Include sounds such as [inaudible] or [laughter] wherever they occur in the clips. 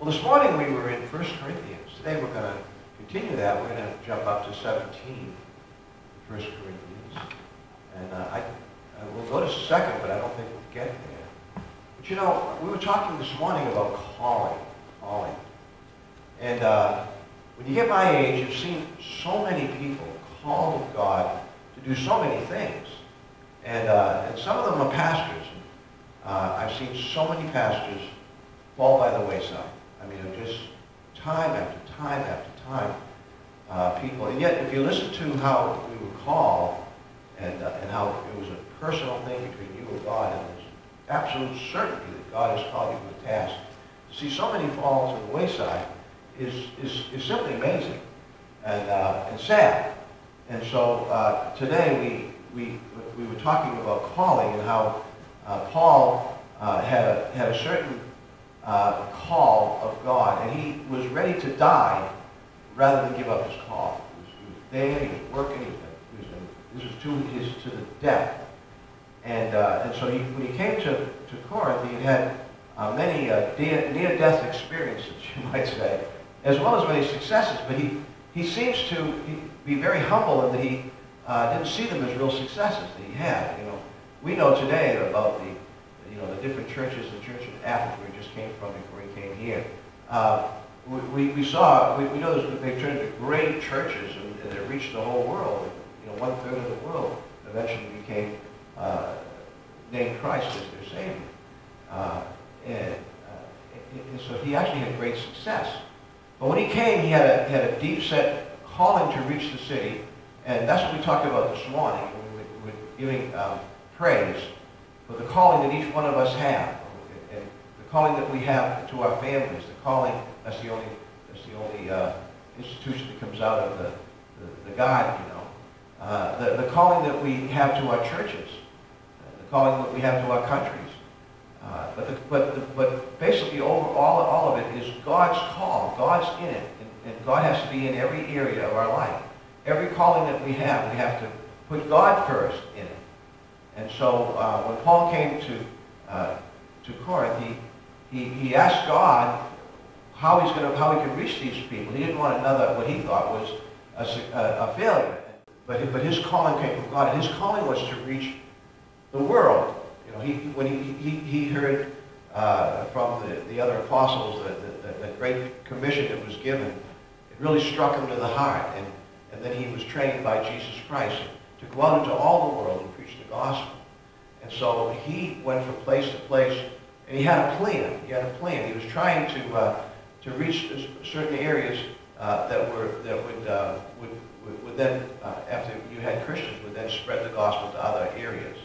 Well, this morning we were in 1 Corinthians. Today we're going to continue that. We're going to jump up to 17, 1 Corinthians. And uh, I, I will go to second, but I don't think we'll get there. But you know, we were talking this morning about calling, calling. And uh, when you get my age, you've seen so many people called of God to do so many things. And, uh, and some of them are pastors. Uh, I've seen so many pastors fall by the wayside. I mean, just time after time after time, uh, people. And yet, if you listen to how we were called and, uh, and how it was a personal thing between you and God, and there's absolute certainty that God has called you to a task, to see so many fall to the wayside is, is, is simply amazing and, uh, and sad. And so uh, today we, we, we were talking about calling and how uh, Paul uh, had, a, had a certain uh, call of God, and he was ready to die rather than give up his call. He was, he was there, he was working, he was, he was, this was to his to the death. And, uh, and so he, when he came to, to Corinth, he had uh, many uh, near-death experiences, [laughs] you might say, as well as many successes. But he, he seems to be very humble in that he uh, didn't see them as real successes that he had. You know, we know today about the you know the different churches, the church in Athens where he just came from before he came here. Uh, we, we saw we, we know they turned into great churches and, and they reached the whole world. You know, one third of the world eventually became uh, named Christ as their Savior. Uh, and, uh, and so he actually had great success. But when he came, he had a, he had a deep set calling to reach the city, and that's what we talked about this morning when we were giving um, praise for the calling that each one of us have, and the calling that we have to our families, the calling, that's the only, that's the only uh, institution that comes out of the, the, the God, you know. Uh, the, the calling that we have to our churches, the calling that we have to our countries, uh, but, the, but, the, but basically over all, all of it is God's call. God's in it. And, and, God has to be in every area of our life. Every calling that we have, we have to put God first in it. And so uh, when Paul came to, uh, to Corinth, he, he, he asked God how he's to, how he could reach these people. He didn't want another, what he thought was a, a, a failure. But, but his calling came from God. And his calling was to reach the world. You know, he, when he, he, he heard uh, from the, the other apostles the, the, the, great commission that was given, it really struck him to the heart. And, and then he was trained by Jesus Christ to go out into all the world preach the gospel. And so he went from place to place, and he had a plan. He had a plan. He was trying to, uh, to reach certain areas uh, that, were, that would, uh, would, would, then, uh, after you had Christians, would then spread the gospel to other areas.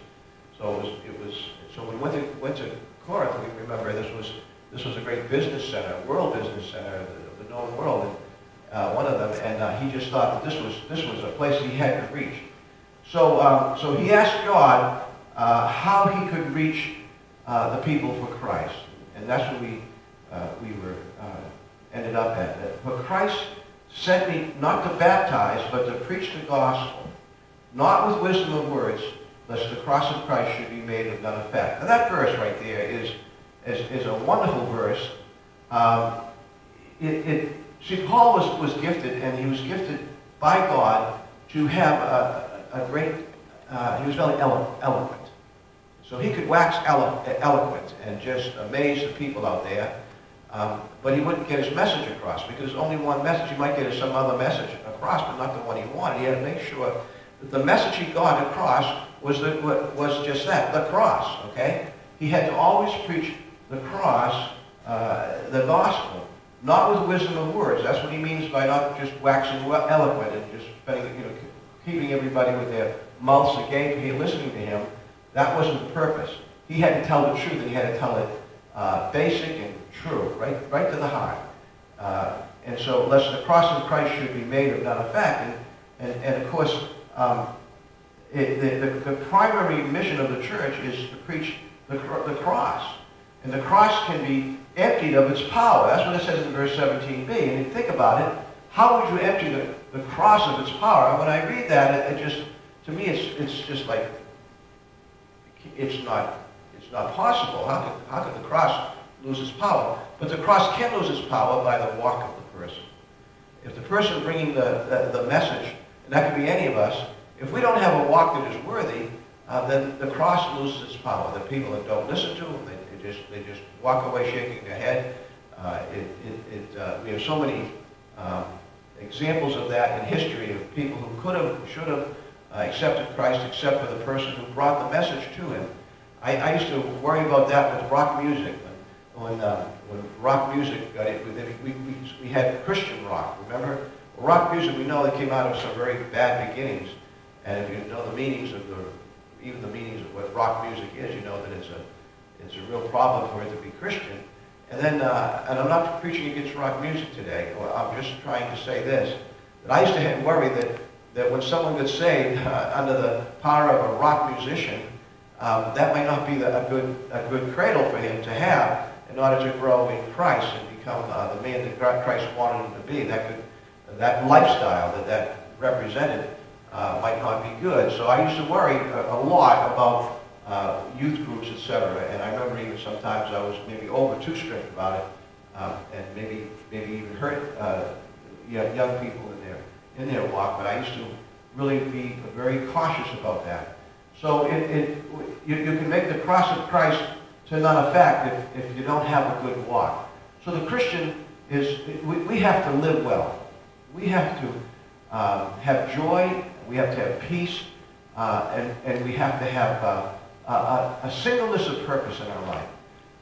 So it was, it was so we went to, went to Corinth, we remember this was, this was a great business center, world business center of the, the known world, and, uh, one of them, and uh, he just thought that this was, this was a place he had to reach. So, um, so he asked God uh, how he could reach uh, the people for Christ, and that's what we, uh, we were, uh, ended up at. But Christ sent me not to baptize, but to preach the gospel, not with wisdom of words, lest the cross of Christ should be made of none effect. And that verse right there is, is, is a wonderful verse. Um, it, it, see, Paul was, was gifted, and he was gifted by God to have a, a great, uh, he was very elo eloquent. So he could wax elo eloquent and just amaze the people out there. Um, but he wouldn't get his message across because only one message. He might get is some other message across, but not the one he wanted. He had to make sure that the message he got across was, the, was just that, the cross, okay? He had to always preach the cross, uh, the gospel, not with wisdom of words. That's what he means by not just waxing eloquent and just spending, you know, keeping everybody with their mouths agape here listening to him. That wasn't the purpose. He had to tell the truth, and he had to tell it uh, basic and true, right, right to the heart. Uh, and so, lest the cross of Christ should be made of none effect. And, and, and of course, um, it, the, the, the, primary mission of the church is to preach the, the cross. And the cross can be emptied of its power. That's what it says in verse 17b. And if you think about it, how would you empty the, the cross of its power? And when I read that, it, it just, to me, it's, it's just like, it's not, it's not possible. How could, how could the cross lose its power? but the cross can lose its power by the walk of the person. If the person bringing the, the, the message, and that could be any of us, if we don't have a walk that is worthy, uh, then the cross loses its power. The people that don't listen to them, they, they just, they just walk away shaking their head. Uh, it, it, it, uh, we have so many um, examples of that in history of people who could have, should have uh, accepted Christ except for the person who brought the message to him. I, I used to worry about that with rock music. When, when, uh, when rock music got it, we, we, we had Christian rock, remember? Rock music, we know that came out of some very bad beginnings. And if you know the meanings of the, even the meanings of what rock music is, you know that it's a, it's a real problem for it to be Christian. And then, uh, and I'm not preaching against rock music today. I'm just trying to say this, that I used to have worry that, that when someone gets saved [laughs] uh, under the power of a rock musician, um, that might not be the, a, good, a good cradle for him to have in order to grow in Christ and become uh, the man that Christ wanted him to be. That, could, that lifestyle that that represented uh, might not be good. So I used to worry a, a lot about uh, youth groups, etc. And I remember even sometimes I was maybe over too strict about it, um, and maybe maybe even hurt uh, young people in their in their walk. But I used to really be very cautious about that. So it, it you, you can make the cross of Christ to none effect if, if you don't have a good walk. So the Christian is we, we have to live well. We have to um, have joy. We have to have peace, uh, and and we have to have uh, a, a, singleness of purpose in our life.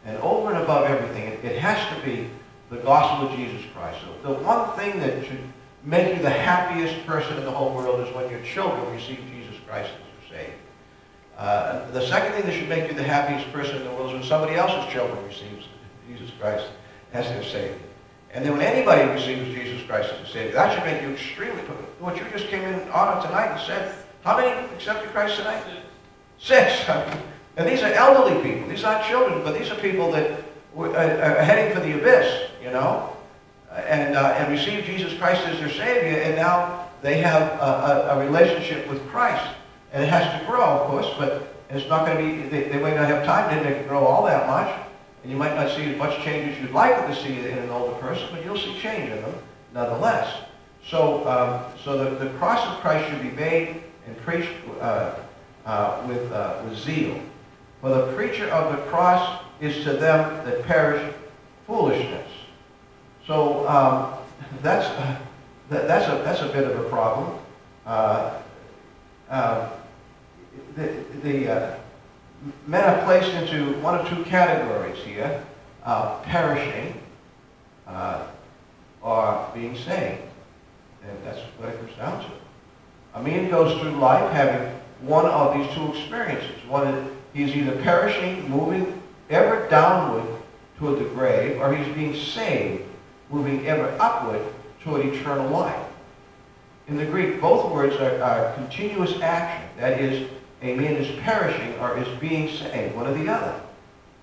And over and above everything, it, it has to be the gospel of Jesus Christ. So the one thing that should make you the happiest person in the whole world is when your children receive Jesus Christ as their Savior. Uh, the second thing that should make you the happiest person in the world is when somebody else's children receives Jesus Christ as their Savior. And then when anybody receives Jesus Christ as their Savior, that should make you extremely... What you just came in on tonight and said, how many accepted Christ tonight? Six. And these are elderly people. These aren't children, but these are people that are heading for the abyss, you know, and, uh, and receive Jesus Christ as their Savior, and now they have a, a, a, relationship with Christ. And it has to grow, of course, but it's not going to be, they, they might not have time to make grow all that much, and you might not see as much change as you'd like to see in an older person, but you'll see change in them nonetheless. So, um, so the, the cross of Christ should be made and preached uh, uh, with, uh, with zeal. For the preacher of the cross is to them that perish foolishness. So um, [laughs] that's, that, that's, a, that's a bit of a problem. Uh, uh, the the uh, men are placed into one of two categories here, uh, perishing or being saved. And that's what it comes down to. A man goes through life having one of these two experiences. One is he's either perishing, moving ever downward toward the grave, or he's being saved, moving ever upward toward eternal life. In the Greek, both words are, are continuous action. That is, a man is perishing or is being saved, one or the other.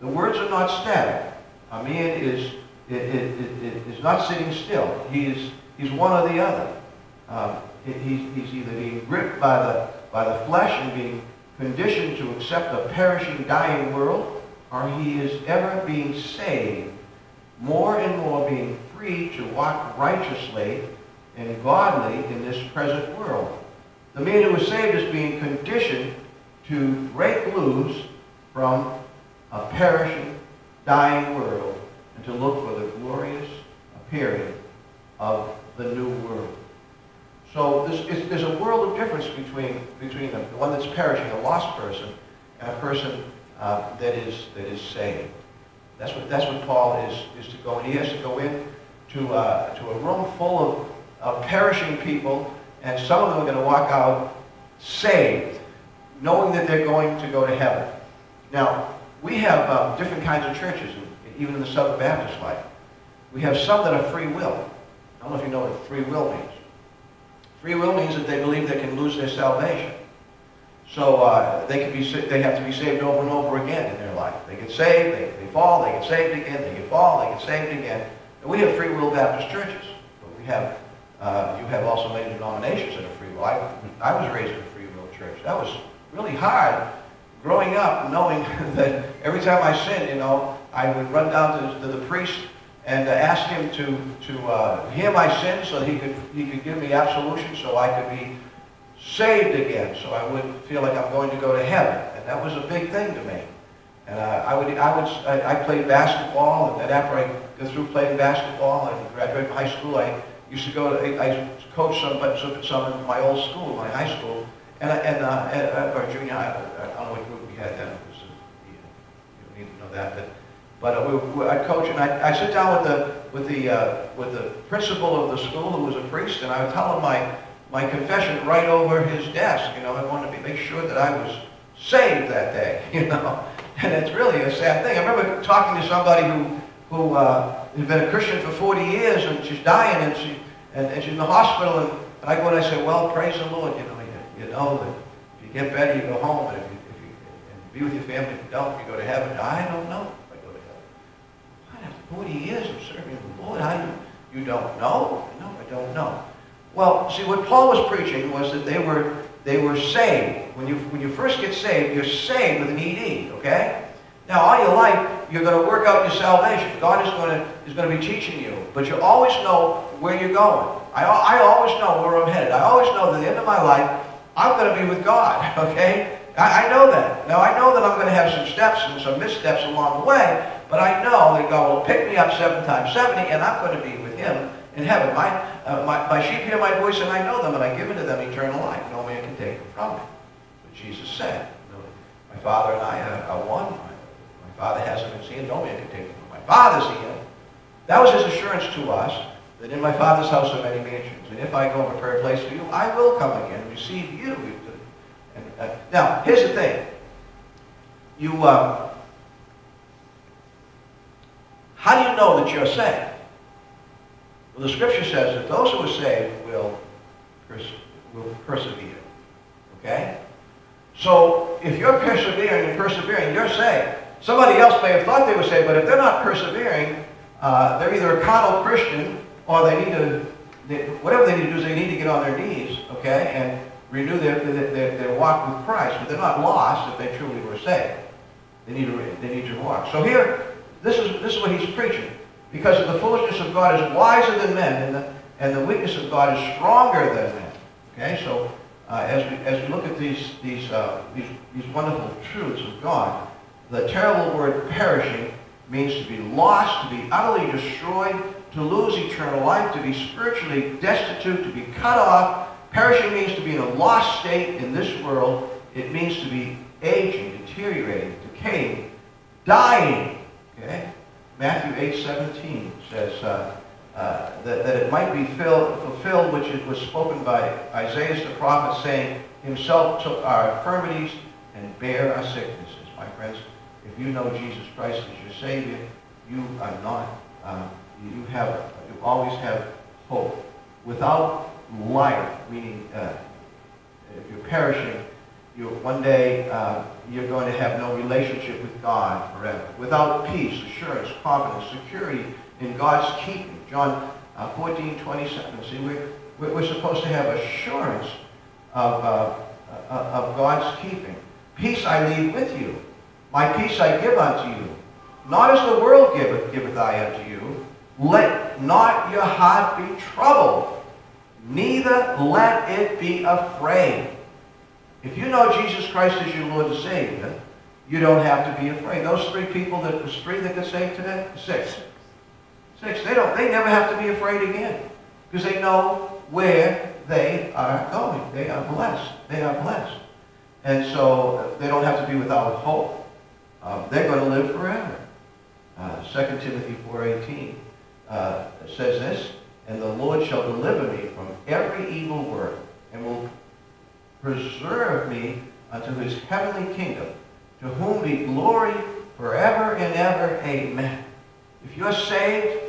The words are not static. A man is, it, is not sitting still. He is, he's one or the other. Um, he's, he's either being gripped by the by the flesh and being conditioned to accept a perishing, dying world, or he is ever being saved, more and more being free to walk righteously and godly in this present world. The man who is saved is being conditioned to break loose from a perishing, dying world and to look for the glorious appearing of the new world. So there's, there's a world of difference between, between the one that's perishing, a lost person, and a person uh, that, is, that is saved. That's what, that's what Paul is, is to go in. He has to go in to, uh, to a room full of, of perishing people, and some of them are going to walk out saved, knowing that they're going to go to heaven. Now, we have uh, different kinds of churches, even in the Southern Baptist life. We have some that are free will. I don't know if you know what free will means. Free will means that they believe they can lose their salvation. So uh, they can be they have to be saved over and over again in their life. They get saved, they, they fall, they get saved again, they get fall, they get saved again. And we have free will Baptist churches, but we have uh, you have also many denominations that are free will. I, I was raised in a free will church. That was really hard growing up, knowing [laughs] that every time I sinned, you know, I would run down to, to the priest and uh, asked him to, to uh, hear my sins so he could, he could give me absolution so I could be saved again, so I wouldn't feel like I'm going to go to heaven. And that was a big thing to me. And uh, I would, I would, I, I played basketball, and then after I got through playing basketball and graduated from high school, I used to go to, I coached some, some, some in my old school, my high school, and, and, uh, and uh, or junior high, I don't know what group we had then, you, you don't need to know that, but, but uh, we, we, I coach, and I, I sit down with the, with the, uh, with the principal of the school, who was a priest, and I would tell him my, my confession right over his desk, you know, I wanted to make sure that I was saved that day, [laughs] you know, and it's really a sad thing. I remember talking to somebody who, who uh, had been a Christian for 40 years, and she's dying, and, she, and, and she's in the hospital, and, and I go and I say, well, praise the Lord, you know, you, you know that if you get better, you go home, and if you, if you and be with your family, if you don't, you go to heaven. I don't know heaven. I have 40 years of serving the Lord. How you, you don't know? No, I don't know. Well, see, what Paul was preaching was that they were, they were saved. When you, when you first get saved, you're saved with an ED, okay? Now, all your life, you're going to work out your salvation. God is going to, is going to be teaching you. But you always know where you're going. I, I always know where I'm headed. I always know that at the end of my life, I'm going to be with God, [laughs] okay? I, I know that. Now, I know that I'm going to have some steps and some missteps along the way, but I know that God will pick me up seven times 70, and I'm going to be with him in heaven. My, uh, my, my sheep hear my voice, and I know them, and I give unto them eternal life. No man can take them from me. But Jesus said, my Father and I are, one. Father hasn't been seen, no man can take it from my Father's hand. That was his assurance to us, that in my Father's house are many mansions. And if I go prepare a place for you, I will come again and receive you. And, uh, now, here's the thing. You, uh, how do you know that you're saved? Well, the scripture says that those who are saved will, pers will persevere. Okay? So, if you're persevering and persevering, you're saved. Somebody else may have thought they were saved, but if they're not persevering, uh, they're either a carnal Christian or they need to, they, whatever they need to do is they need to get on their knees, okay, and renew their, their, their walk with Christ. But they're not lost if they truly were saved. They need to, they need to walk. So here, this is, this is what he's preaching. Because the foolishness of God is wiser than men, and the, and the weakness of God is stronger than men. Okay, so uh, as, we, as we look at these, these, uh, these, these wonderful truths of God, the terrible word perishing means to be lost, to be utterly destroyed, to lose eternal life, to be spiritually destitute, to be cut off. Perishing means to be in a lost state in this world. It means to be aging, deteriorating, decaying, dying. Okay? Matthew 8, 17 says uh, uh, that, that it might be filled, fulfilled, which it was spoken by Isaiah the prophet, saying, Himself took our infirmities and bare our sicknesses. My friends, if you know Jesus Christ as your Savior, you are not, uh, you have, you always have hope. Without life, meaning uh, if you're perishing, you one day uh, you're going to have no relationship with God forever. Without peace, assurance, confidence, security in God's keeping. John uh, 14, 27. See, we're, we're supposed to have assurance of, uh, uh, of God's keeping. Peace I leave with you. My peace I give unto you. Not as the world giveth, giveth I unto you. Let not your heart be troubled, neither let it be afraid. If you know Jesus Christ as your Lord and Savior, you don't have to be afraid. Those three people that was three that got saved today? Six. Six. They don't they never have to be afraid again. Because they know where they are going. They are blessed. They are blessed. And so they don't have to be without hope. Um, they're going to live forever. Uh, 2 Timothy 4.18 uh, says this, And the Lord shall deliver me from every evil work, and will preserve me unto his heavenly kingdom, to whom be glory forever and ever. Amen. If you're saved,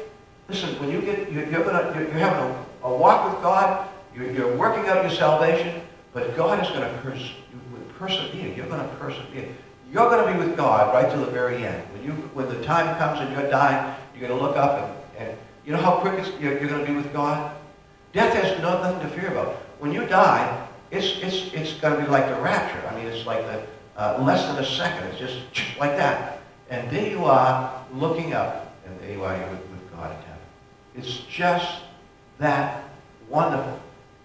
listen, when you get, you're, you're, gonna, you're, you're having a, a, walk with God, you're, you're, working out your salvation, but God is going to pers persevere. You're going to persevere. You're going to be with God right to the very end. When, you, when the time comes and you're dying, you're going to look up and, and you know how quick you're, you're going to be with God? Death has nothing to fear about. When you die, it's, it's, it's going to be like the rapture. I mean, it's like the, uh, less than a second. It's just [laughs] like that. And there you are looking up, and there you are with, with God. In heaven. It's just that wonderful.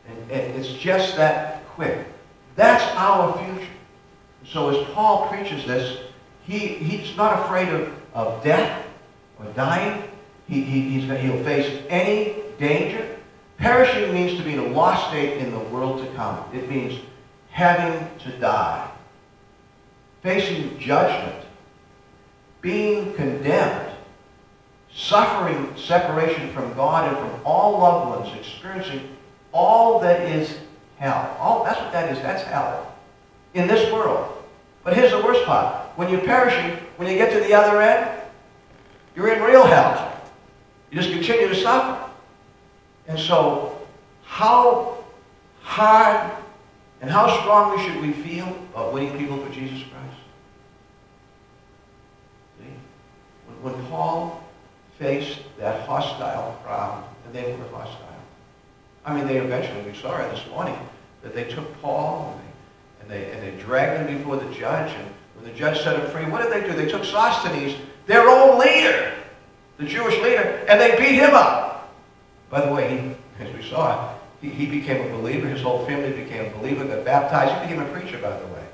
And, and it's just that quick. That's our future. So as Paul preaches this, he, he's not afraid of, of death or dying. He, he, he's, he'll face any danger. Perishing means to be in a lost state in the world to come. It means having to die, facing judgment, being condemned, suffering separation from God and from all loved ones, experiencing all that is hell. All, that's what that is. That's hell in this world. But here's the worst part. When you're perishing, when you get to the other end, you're in real hell. You just continue to suffer. And so, how hard and how strongly should we feel about winning people for Jesus Christ? See? When, when Paul faced that hostile crowd, and they were hostile. I mean, they eventually, we saw it this morning, that they took Paul and they, and they, and they dragged him before the judge. And when the judge set him free, what did they do? They took Sosthenes, their own leader, the Jewish leader, and they beat him up. By the way, as we saw, he, he became a believer. His whole family became a believer, got baptized. He became a preacher, by the way.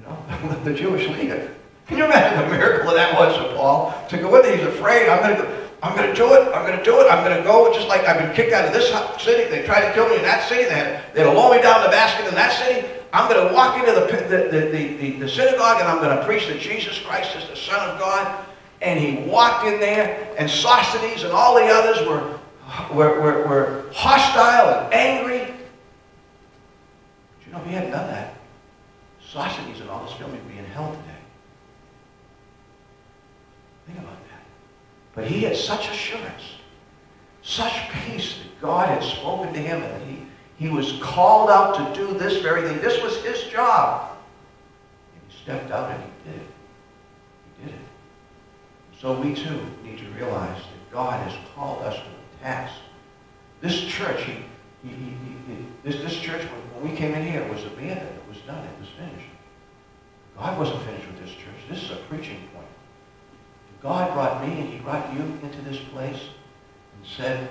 You know, [laughs] the Jewish leader. Can you imagine the miracle that was for Paul? To go in there, he's afraid. I'm going to. I'm going to do it. I'm going to do it. I'm going to go. Just like I've been kicked out of this city. They tried to kill me in that city. They had, they had lower me down the basket in that city. I'm going to walk into the, the, the, the, the synagogue and I'm going to preach that Jesus Christ is the Son of God. And he walked in there, and Sosthenes and all the others were, were, were, were hostile and angry. But you know, if he hadn't done that, Sosthenes and all his family would be in hell today. Think about that. But he had such assurance, such peace that God had spoken to him and that he, he was called out to do this very thing. This was his job. And he stepped out and he did it. So we too need to realize that God has called us to a task. This church, he, he, he, this, this church, when we came in here, it was abandoned. It was done. It was finished. God wasn't finished with this church. This is a preaching point. God brought me and he brought you into this place and said,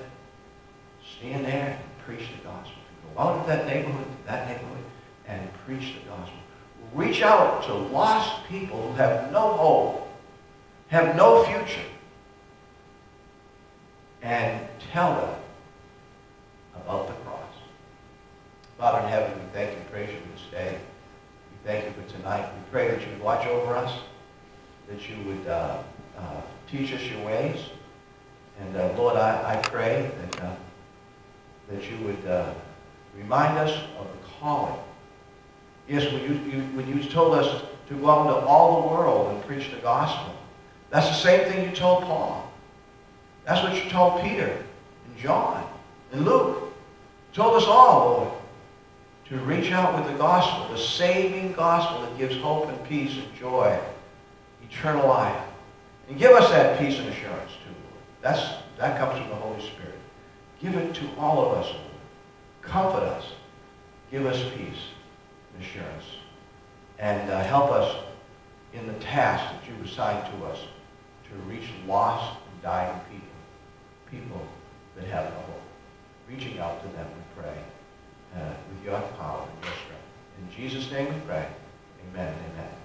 stand there and preach the gospel. Go out of that neighborhood, that neighborhood, and preach the gospel. Reach out to lost people who have no hope, have no future, and tell them about the cross. Father in heaven, we thank you and praise you this day. We thank you for tonight. We pray that you would watch over us, that you would uh, uh, teach us your ways. And uh, Lord, I, I pray that, uh, that you would uh, remind us of the calling. Yes, when you, you, when you told us to go out into all the world and preach the gospel, that's the same thing you told Paul. That's what you told Peter and John and Luke. You told us all, Lord, to reach out with the gospel, the saving gospel that gives hope and peace and joy, eternal life. And give us that peace and assurance too, Lord. That's, that comes from the Holy Spirit. Give it to all of us, Lord. Comfort us. Give us peace and assurance. And uh, help us in the task that you assigned to us to reach lost and dying people, people that have no hope. Reaching out to them, we pray, uh, with your power and your strength. In Jesus' name we pray. Amen amen.